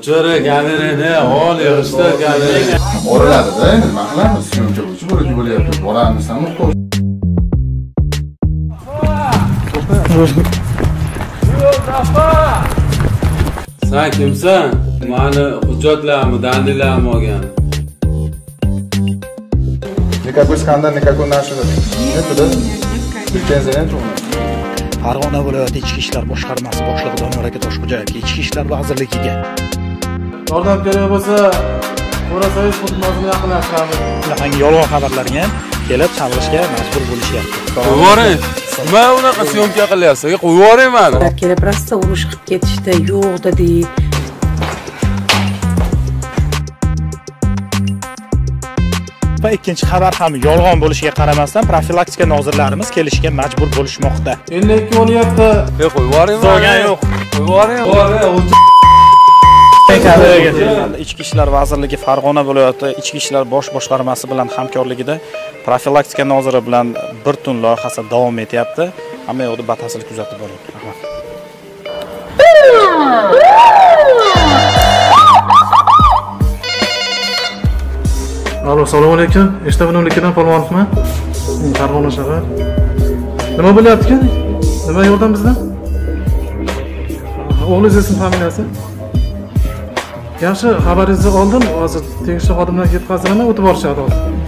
o'chir kamerani ol yig'ishtir kamerani Oralarida endi nima qilamiz? Bo'yicha bo'rak bo'lyapti. Boramiz ham san kimsan mani hujjatlarni dandilarni olgan Никакой скандал, никакой нашего. Нету, да? Лицензия нету? Farg'ona viloyati ichki ishlar boshqarmasi boshlig'i Doniyor aka Toshxo'jayevga ichki ishlar vazirligiga yordam kerak bo'lsa so'rasangiz xudmozini yaqinlashamiz bunaqangi yolg'on xabarlarga kelib chalg'ishga majbur bo'lishyapti? Qo'yib yuboring nima unaqa syomka qilyapsiz? Qo'yib yuboring mani kelib rosa urush qilib ketishdi. Yo'q dedik va ikkinchi xabar ham yolg'on bo'lishiga qaramasdan profilaktika nozirlarimiz kelishga majbur bo'lishmoqda. Ellik ikki bo'lyapti qo'yib yuboring So'ragan yo'q. qo'yib yuboring ichki ishlar vazirligi farg'ona viloyati ichki ishlar bosh boshqarmasi bilan hamkorligida profilaktika noziri bilan bir tun loyihasi davom etyapti hamma yoqni batafsil kuzatib boring rahmat Alo, assalomu alaykum. Eshitaman ulikidan polvonovman. Farg'ona shahar. Nima bo'lyapti ekan? Nima yordam bizdan? O'g'lingiz ismi familiyasi? Yaxshi, xabaringizni oldim. Hozir tegishli xodimlarga yetkazaman o'tib borishadi hozir.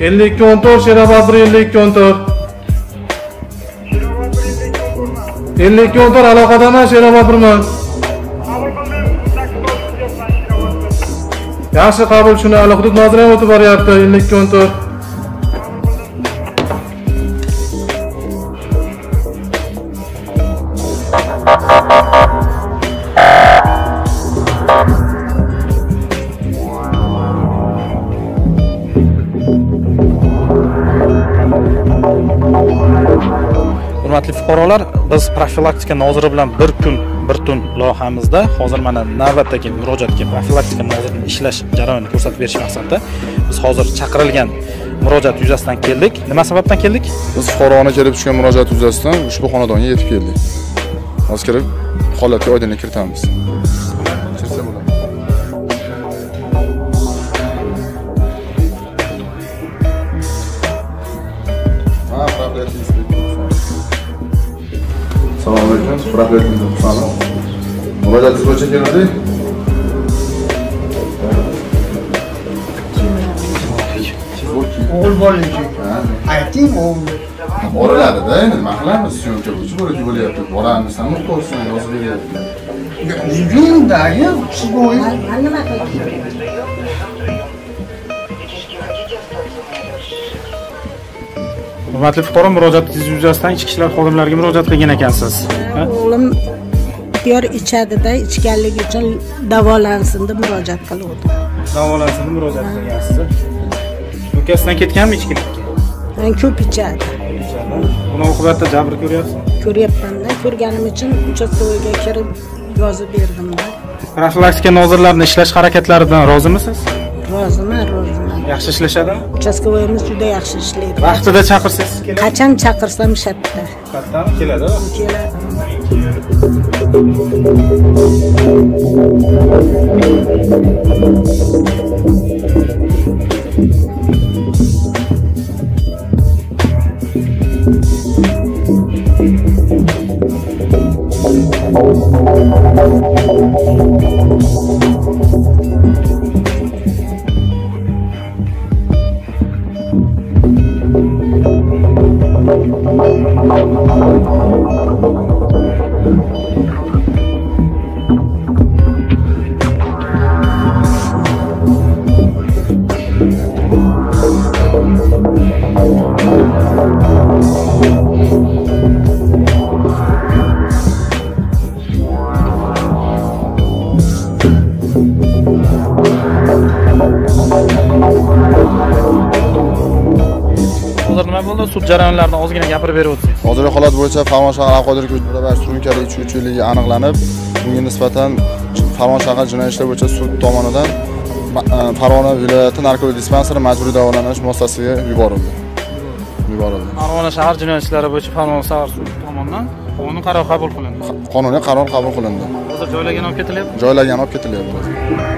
ellik ikki o'n to'rt sherobod bir ellik ikki o'n to'rt ellik ikki o'n to'rt aloqadaman sherobod birman yaxshi qabul shuni hudud noziri ham o'tib boryapti ellik ikki o'n to'rt hurmatli fuqarolar biz profilaktika noziri bilan bir kun bir tun loyihamizda hozir mana navbatdagi murojaatga profilaktika nozirini ishlash jarayonini ko'rsatib berish maqsadida biz hozir chaqirilgan murojaat yuzasidan keldik nima sababdan keldik Biz fuqaroni kelib tushgan murojaat yuzasidan ushbu xonadonga yetib keldik. Hozir kirib holatga oydinlik kiritamiz. Kirsa bo'ladi. Assalomu alaykum. Profilaktika inspektori. Murojaatingiz bo'yicha keldik. o'g'il bolaychi ayting o'g'il Oralarida endi nima qilamiz? Syomka bo'yicha bo'rak bo'lyapti. Boramiz ham muhtojsan yozib beryapti. Nijundagi siz nima qilib hurmatli fuqaro murojaatingiz yuzasidan ichki ishlar xodimlariga murojaat qilgan ekansiz. O'g'lim diyor ichadida ichganligi uchun davolansin deb murojaat qiluvdim davolansin deb murojaat qilgansiz ukasidan ketganmi ichkilikka? Men ko'p ichadi buni oqibatida jabr ko'ryapsizmi? Ko'ryapmanda. Ko'rganim uchun uchastkovoyga kirib yozib berdimda. Profilaktika nozirlarini ishlash harakatlaridan rozimisiz? Roziman roziman yaxshi ishlashadimi uchastkovoyimiz juda yaxshi ishlaydi. Vaqtida chaqirsangiz keladi. Qachon chaqirsam shatda Kattami keladi keladi Thank you. Hozir nima bo'ldi? Sud jarayonlarini ozgina gapirib berib o'tsangiz Hozirgi holat bo'yicha Farg'ona shahar Abqodir ko'chasida va surunkali ichuvchiligi aniqlanib, bunga nisbatan Farg'ona shahar jinoyat ishlar bo'yicha sud tomonidan e, Farg'ona viloyati narkotik dispanseri majburiy davolanish muassasasiga yuborildi. yuborildi. Farg'ona shahar jinoyat ishlari bo'yicha farg'ona shahar sudi tomonidan qonun qaror qabul qilindi. Qonuniy qaror qabul qilindi. Hozir joylarga olib ketilyapti? Joylarga olib ketilyapti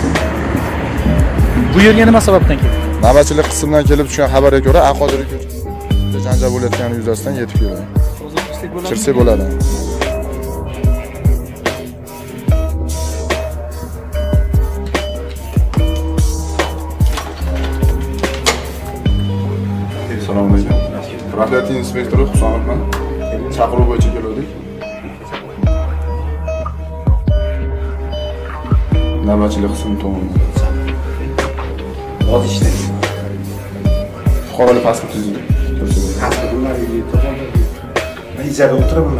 bu yerga nima sababdan keldi navbatchilik qismidan kelib tushgan xabarga ko'ra ko'chasida janjal bo'layotgani yuzasidan yetib keldi kirsak bo'ladi. Assalomu alaykum. Profilaktika inspektori husonovman chaqiruv bo'yicha keluvdik. Navbatchilik qismi tomonidan hozir ishlaydi fuqarolik pasportingizni ko'rsating man ijara o'tiraman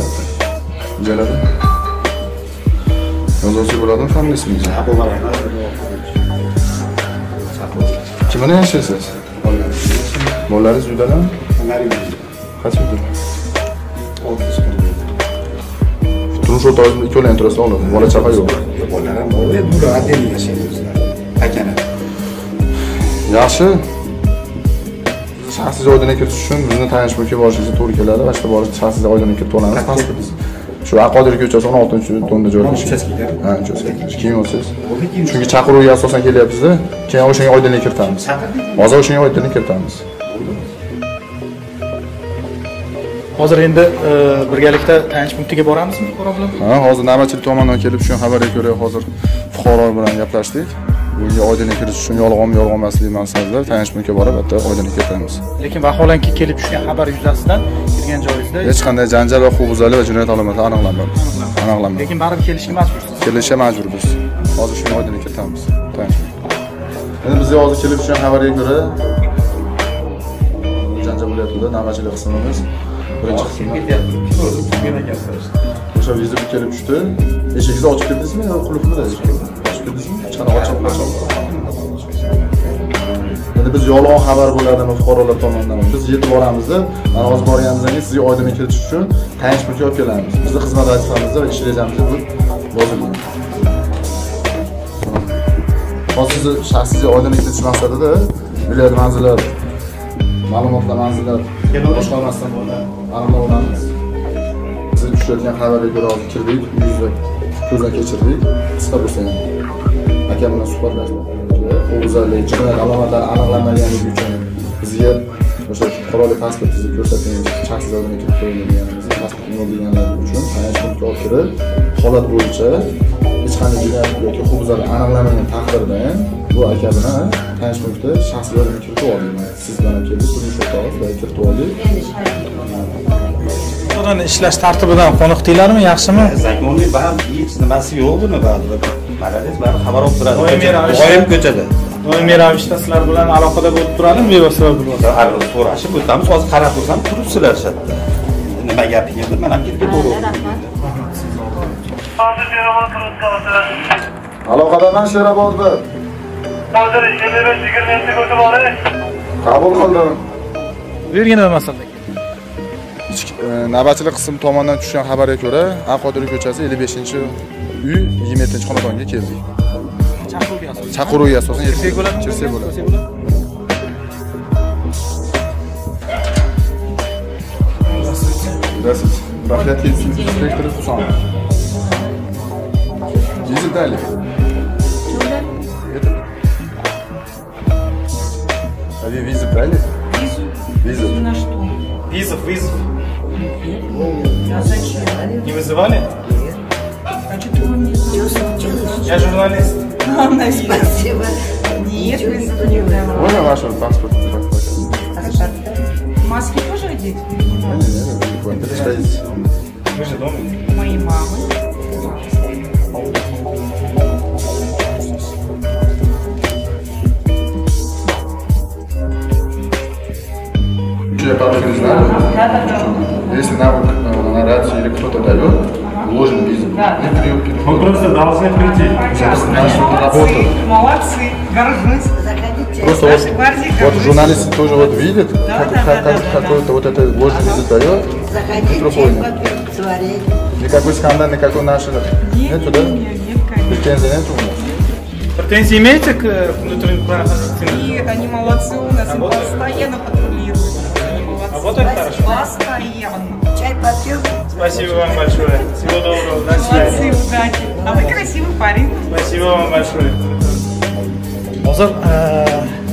Jalada. Yozuvchi bo'ladimi familiya ismingiz? Kim bilan yashaysiz? Bolalaringiz uydalarmi? Qancha? Turmush o'rtog'ingiz ikkovlang turasizlar oladi. Bola chaqa yo'q. bolalar bor edi bular отдельно akana Yaxshi. Shaxsiy joydan kiritish uchun bizni tanish mulkka borishingizga to'g'ri keladi. Va shu borib shaxsiy joydan kiritib olamiz pasportingiz. Shu Aqodir ko'chasi 16-tomda joylashgan. uchastkada Ha, uchastkada. Keyin o'tsiz. Chunki chaqiruvga asosan kelyapsiz keyin o'shanga oydinlik kiritamiz. Hozir o'shanga oydinlik kiritamiz. hozir endi e, birgalikda tanish punktiga boramizmi bilan Ha, hozir navbatchilik tomonidan kelib tushgan xabarga ko'ra hozir fuqaro bilan gaplashdik. Bunga oydinlik kiritish uchun yolg'onmi yolg'on emasligi maqsadida tanish punkka borib, bitta oydinlik kiritamiz. lekin vaholanki kelib tushgan xabar yuzasidan kirgan joyingizda Hech qanday janjal va huquqbuzarlik va jinoyat alomatlari aniqlanmadi. Aniqlanmadi. lekin baribir kelishga majbursiz Kelishga majburmiz. Hozir shunga oydinlik kiritamiz. Endi bizga hozir kelib tushgan xabarga ko'ra janjal bo'lyapti navbatchilik qismimiz. Birinchi qismda o'sha vizit kelib tushdi. Eshigingizni ochib kirdingizmi yo qulfmi? Ochib. Endi biz yolg'on xabar bo'ladimi fuqarolar tomonidan? Biz yetib boramizda, mana hozir borganimizdan keyin sizga oydinlik kiritish uchun tayanch pulga olib kelamiz. Bizni xizmat vazifamizda va ish rejamizda bu yozilgan. Hozir sizni shaxsiy oydinlik kiritish maqsadida viloyat manzillar ma'lumotlar manzillar boshqarmasidan aniqlab olamiz. Siz tushayotgan xabarga ko'ra hozir kirdik, uyingizni ko'zdan kechirdik. Qisqa bo'lsa ham aka bilan suhbatlashdik. O'zalik jinoyat alomatlari aniqlanmaganligi uchun bizga o'sha fuqarolik pasportingizni ko'rsating, shaxsiy joydan kirib qo'yilganimizni pasportini olganlar uchun tayanch punktga olib kirib, holat bo'yicha hech qanday jinoyat yoki huquqbuzarlik aniqlanmagan taqdirda ham bu aka bilan tayanch punktda shaxsiy joydan kiritib oldik. Siz bilan kelib turmush o'rtog'ingiz bilan kiritib oldik. Ishlash tartibidan qoniqdinglarmi yaxshimi zagonli baribir hech nimasi yo'q buni baribir malades baribir xabar olib turadi. Doimiy ravishda- doim ko'chada. Doimiy ravishda sizlar bilan aloqada bo'lib turadimi bevosita bo'lsa har so'rashib o'tamiz hozir qarab tursam turibsizlar shu yerda. Nima gapingizni mana bu yerga to'g'ri Aloqadaman Sherobodda. Hozir 25-20 ko'chib boring. Qabul qildim. bu yerga navbatchilik qismi tomonidan tushgan xabarga ko'ra Aqodiriy ko'chasi 55-uy 27-xonadonga keldik. chaqiruvga asosan Chaqiruvga asosan yetib Kirsak bo'ladimi? Kirsak bo'ladi. Kirsak bo'ladi. Здравствуйте. Профилактический инспектор Хусанов. Визит дали. Это... А вы визит дали? Визит. А зачем? Не вызывали? Нет. А что ты мне Что? Я журналист. Главное, спасибо. Нет, вы не Можно ваш паспорт? А маски тоже одеть? Нет, нет, не Вы же дома? Моей мамы. Мы просто должны прийти. работу. Молодцы. Горжусь. Просто вот, вот журналисты тоже вот видят, Да, как, да, как- да, как- да, какой-то вот это ложный визит дает. Микрофон. Никакой скандал, никакой нашего Нет, нету, да? нет, нет, конечно. Претензий нету у нас. Претензии имеете к э, внутренним правоохранительным? И они молодцы у нас, Работают? постоянно патрулируют. Они молодцы. Работают хорошо? Постоянно. Чай попил? Спасибо вам большое. Всего доброго. До Молодцы, свидания. удачи. А вы красивый парень. Спасибо вам большое. hozir e,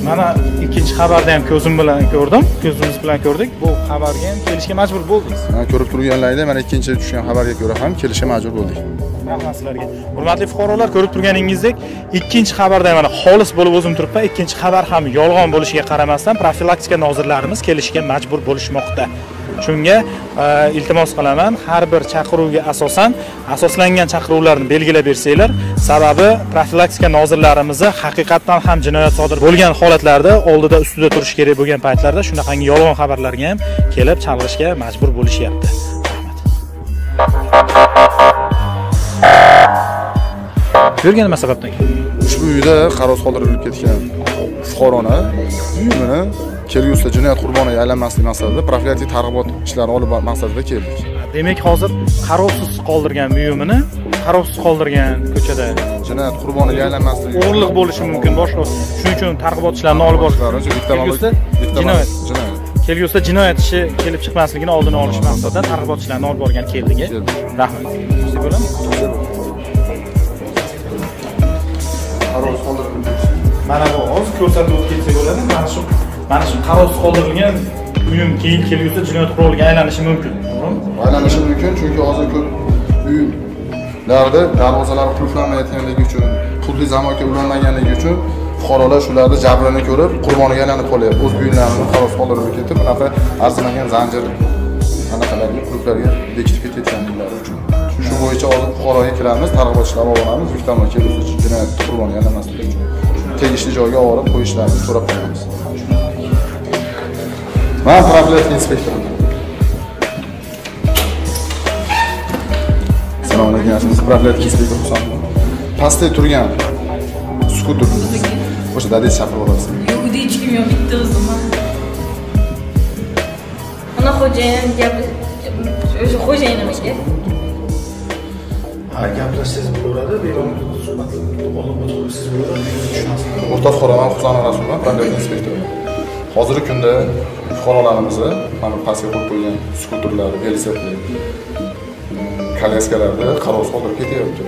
mana ikkinchi xabarda ham ko'zim bilan ko'rdim ko'zimiz bilan ko'rdik bu xabarga ham kelishga majbur bo'ldik ko'rib turganlaringda mana ikkinchi tushgan xabarga ko'ra ham kelishga majbur bo'ldik. rahmat sizlarga hurmatli fuqarolar ko'rib turganingizdek ikkinchi xabarda mana xolis bo'lib o'zim turibman ikkinchi xabar ham yolg'on bo'lishiga qaramasdan profilaktika nozirlarimiz kelishga majbur bo'lishmoqda shunga e, iltimos qilaman har bir chaqiruvga asosan asoslangan chaqiruvlarni belgilab bersanglar sababi profilaktika nozirlarimizni haqiqatdan ham jinoyat sodir bo'lgan holatlarda oldida ustida turish kerak bo'lgan paytlarda shunaqangi yolg'on xabarlarga ham kelib chalg'ishga majbur bo'lishyapti. Bu nima sababdan Ushbu uyda qaroz qoldirilib ketgan fuqaroni uyini kelgusida jinoyat qurboniga aylanmaslik maqsadida profilaktik targ'ibot ishlari olib borish maqsadida keldik. demak hozir qarovsiz qoldirgan buyumini qarovsiz qoldirgan ko'chada Jinoyat qurboniga aylanmaslik o'g'irlik bo'lishi mumkin. Boshqa shuning uchun targ'ibot ishlarini olib borish kelgusida jinoyat. jinoyat. Kelgusida jinoyat ishi kelib chiqmasligini oldini olish maqsadida targ'ibot ishlarini olib borgan keldik. Rahmat. Bo'ladimi mana bu hozir ko'rsatib o'tib ketsak bo'ladi mana shu mana shu qarovsiz qoldirilgan uyum keyin kelgusida jinoyat quroliga aylanishi mumkin to'g'rimi Aylanishi mumkin chunki hozir ko'p uylarda darvozalari qulflanmayotganligi uchun, qulfli zamonga ulanmaganligi uchun fuqarolar shularni jabrini ko'rib qurboniga aylanib qolyapti. O'z buyumlarini qarovsiz qoldirib ketib, bunaqa arzimagan zanjir anaqalarga, qulflarga bekitib ketayotganliklari uchun. Shu bo'yicha hozir fuqaroga kiramiz, targ'ibot ishlari olib boramiz, viktimlar kelgusi jinoyat qurboniga aylanmasligi uchun. Tegishli joyga olib qo'yishlarini so'rab qolamiz. Men profilaktika inspektori. Assalomu alaykum? Profilaktika inspektori Husan. Pastda turgan skuter. O'sha dadang chaqirib olasiz. Yo'q, uyda hech kim yo'q, bitta o'zim. Ana xo'jayin gapi o'sha xo'jayinimizga. Ha, gaplashsangiz bo'laveradi, bevosita suhbat olib o'tirsangiz bo'laveradi. O'rtoq fuqarolar Husan Rasulov, profilaktika inspektori. Hozirgi kunda fuqarolarimizni mana bu pastga qo'yib qo'ygan skuterlar, velosipedlar, kolyaskalarda qarovsiz qoldirib ketyapti.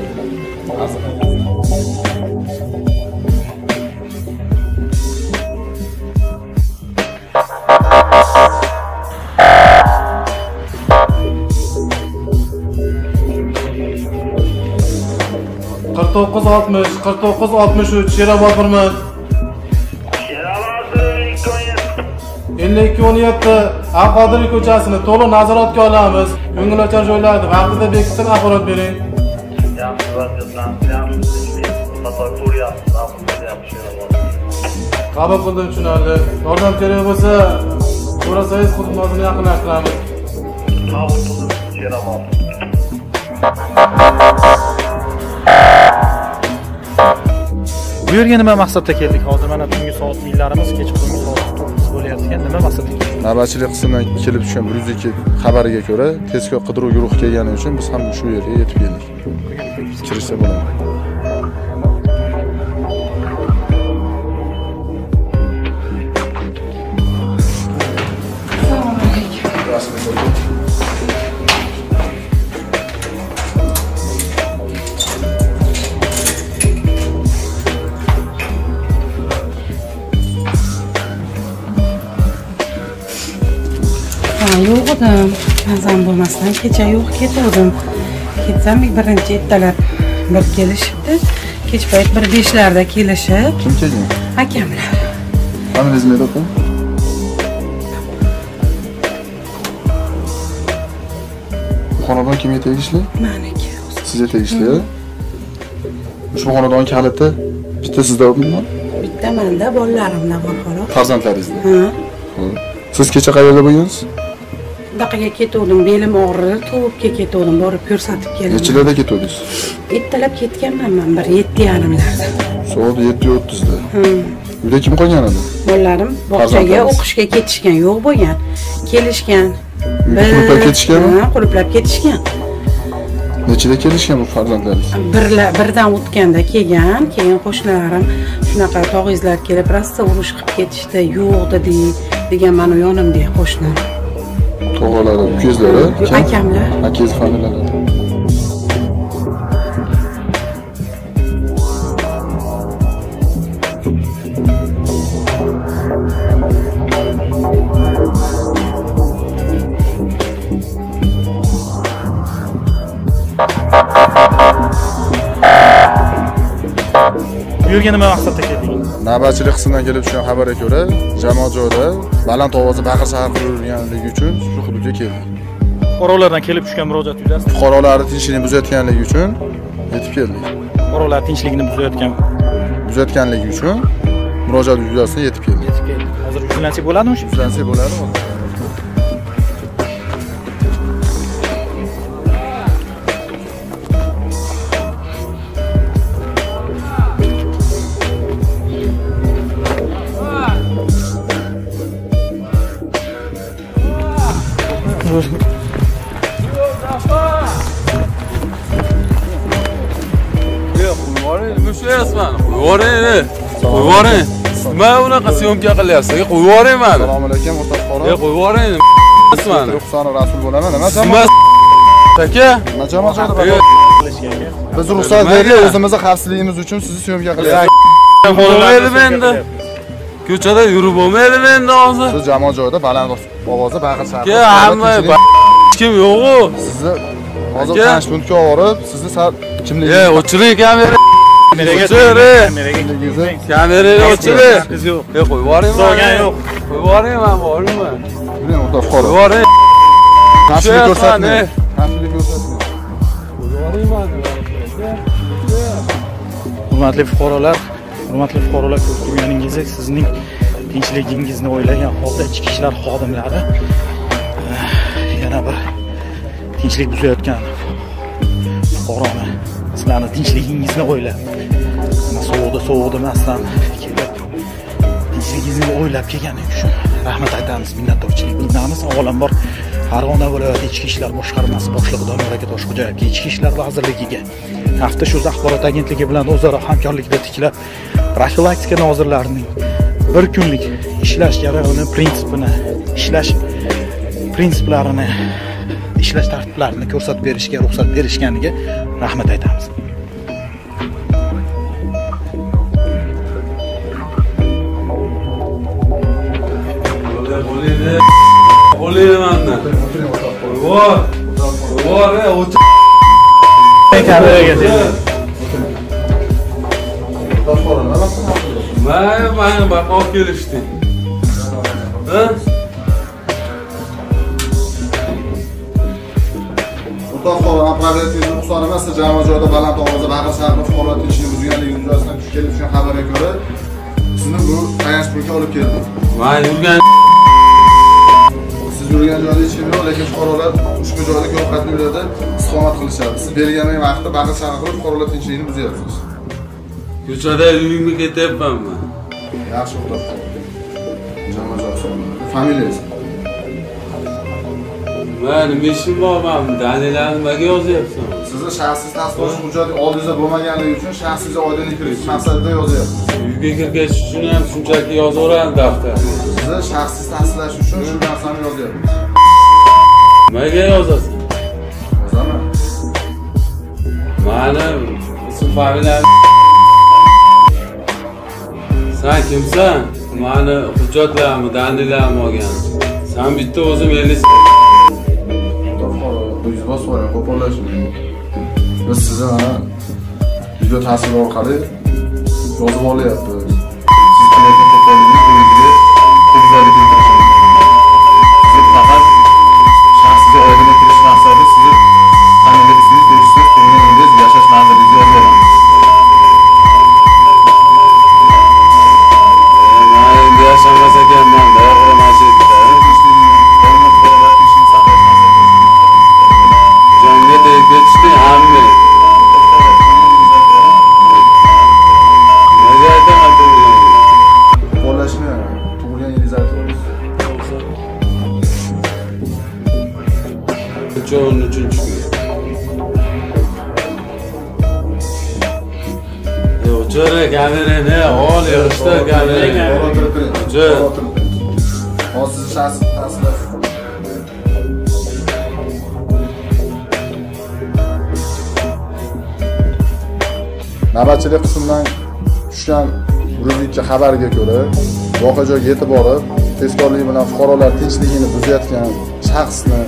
qirq to'qqiz oltmish qirq to'qqiz oltmish uch sherobod birman ellik ikki o'n yetti abqodiriy ko'chasini to'liq nazoratga olamiz. Ko'ngilochar joylarni vaqtida bekitib axborot bering. Qabul qildim tushunarli. Yordam kerak bo'lsa so'rasangiz xizmatini yaqinlashtiramiz. Bu yerga nima maqsadda keldik? Hozir mana tungi soat minglarimiz kechqurungi soat qilinayotgan nima maqsadda Navbatchilik qismidan kelib tushgan 102 xabariga ko'ra tezkor qidiruv guruhi kelgani uchun biz ham shu yerga yetib keldik. Kirishsa bo'ladi. Azam bo'lmasdan kecha yo'q ketdim. Ketsam birinchi ertalab bir kelishibdi. Kech payt bir beshlarda kelishib, Kim kelgan? akamlar. Familiyangizni aytib xonadon kimga tegishli Meniki. sizga tegishli ushbu xonadon kaliti bitta sizdami Bitta menda bolalarimda bor xolos. farzandlaringizda Ha. Siz kecha qayerda bo'lgansiz Daqaga ketuvdim, belim og'ridi, tuvibga ketuvdim, borib ko'rsatib keldim. nechilarda ketdingiz Ertalab ketganman men bir yetti yarimlarda. soat yetti o'ttizda uyda kim qolgan edi Bolalarim bog'chaga o'qishga ketishgan yo'q bo'lgan. Kelishgan. Qulplab ketishganmi? Qulplab ketishgan. nechida kelishgan bu farzandlaringiz Birla, birdan o'tganda kelgan, keyin qo'shnilarim shunaqa tog'izlar kelib rosa urush qilib ketishdi, yo'q dedi, degan mani yonimda qo'shnilar. Tog'alari ukangizlari kim? Akamlar. akangiz familiyalari bu yerga nima maqsadda kelding navbatchilik qismidan kelib tushgan xabarga ko'ra jamoat joyida baland ovozda baqir chaqir qilib yurganligi uchun shu hududga keldik fuqarolardan kelib tushgan murojaat yuzasidan fuqarolarni tinchligini buzayotganligi uchun yetib keldik fuqarolar tinchligini buzayotgan buzayotganligi uchun murojaat yuzasidan yetib keldik yetib keldi. Hozir yuzlansak bo'ladimi? Yuzlansak bo'ladi Qo'yvoring, nima ushlayapsiz mani? Qo'yvoring. Qo'yvoring. Nima unaqa syomka qilyapsiz? Ey, Qo'yvoring mani. assalomu alaykum o'rtoq fuqaro qo'yvoring. mani. ruxsoni rasul bo'laman nima Nima aka? nima baqir- biz ruxsat berdik o'zimizni xavfsizligimiz uchun sizni syomka qilyapmiz Bo'lmaydi endi. Ko'chada yurib bo'lmaydimi endi hozir? siz jamoat joyida baland ovozda baqir chaqir Aka, hamma kim yo'q-ku. sizni hozir tanish punktga olib borib sizni kimligingizni o'chiring kamera. Kameraga kameraga biz yo'q Ey, qo'yib yuboring. Sog'gan yo'q. Qo'yib yuboring, men borman. biling o'rtoq fuqaro Qo'yib yuboring. qarshilik ko'rsatmang qarshilik ko'rsatmang hurmatli fuqarolar hurmatli fuqarolar ko'rib turganingizdek sizning tinchligingizni o'ylagan holda ichki ishlar xodimlari eh, yana bir tinchlik buzayotgan fuqaroni sizlarni tinchligingizni o'ylab mana sovuqda sovuq demasdan kelib tinchligingizni o'ylab kelganingiz uchun rahmat aytamiz minnatdorchilik bildiramiz avvalambor farg'ona viloyati ichki ishlar boshqarmasi boshlig'i doniyor aka toshxo'jayevga ichki ishlar vazirligiga taftish o'z axborot agentligi bilan o'zaro hamkorlikda tiklab profilaktika nozirlarining bir kunlik ishlash jarayoni prinsipini ishlash prinsiplarini ishlash tartiblarini ko'rsatib berishga ruxsat berishganiga rahmat aytamiz Qo'lingni manda. Qo'yib yubor. Qo'yib yubor, ey, o'chir. kameraga Mayli, mani baqa olib kelishding. O'rtoq fuqaro направляtsiya nuqson emas siz jamoat joyida baland ovozda baqir chaqir fuqarolar tinchligini buzganligi yuzasidan kelib tushgan xabarga ko'ra sizni bu tayanch punktga olib keldik Men yurgan siz yurgan joyda hech kim yo'q lekin fuqarolar ushbu joyda ko'p qat'iy yo'llarda istiqomat qilishadi. Siz belgilangan vaqtda baqir chaqir qilib fuqarolar tinchligini buzyapsiz. Ko'chada uyimga ketyapman men. yaxshi o'rtoq jamoat joyi familiyangiz Men nima ishim bor men? Dalillarni nimaga yozyapsan? sizni shaxsiy tasdiqlash hujjati oldingizda bo'lmaganligi uchun shaxsiy oydinlik kiritish maqsadida yozyapmiz Uyga kirgach uchun ham shunchaki yozaveradi daftarga. sizni shaxsiy tasdiqlash uchun shu narsani yozyapmiz Nimaga yozasan? yozaman Mani ism familiyam Sen kimsan? Mani hujjatlarni, dalillarni olgan. Sen bitta o'zim endi bas oraya koparlarsın. Biz sizin ana video tahsil orqali yozib olyapmiz. Siz qilayotgan ko'proqligingiz bu yerga qizlarga keltirishimiz. Siz faqat shaxsga oydinlik kirish maqsadi sizni qanday ismingiz, o'sishingiz, tug'ilganingiz, yashash manzilingizni yozib olamiz. Navbatchilik qismidan tushgan ryubitcha xabarga ko'ra voqea joyiga yetib borib tezkorlik bilan fuqarolar tinchligini buzayotgan shaxsni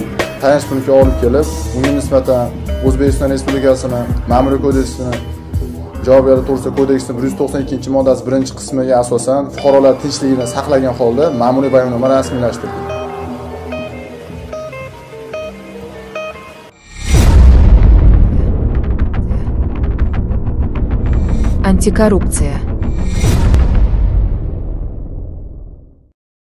tayanch punktga olib kelib unga nisbatan o'zbekiston respublikasini ma'muriy kodeksini javobgarlik to'g'risida kodeksni bir yuz to'qson ikkinchi moddasi birinchi qismiga asosan fuqarolar tinchligini saqlagan holda ma'muriy bayonnoma rasmiylashtirdi. Антикоррупция.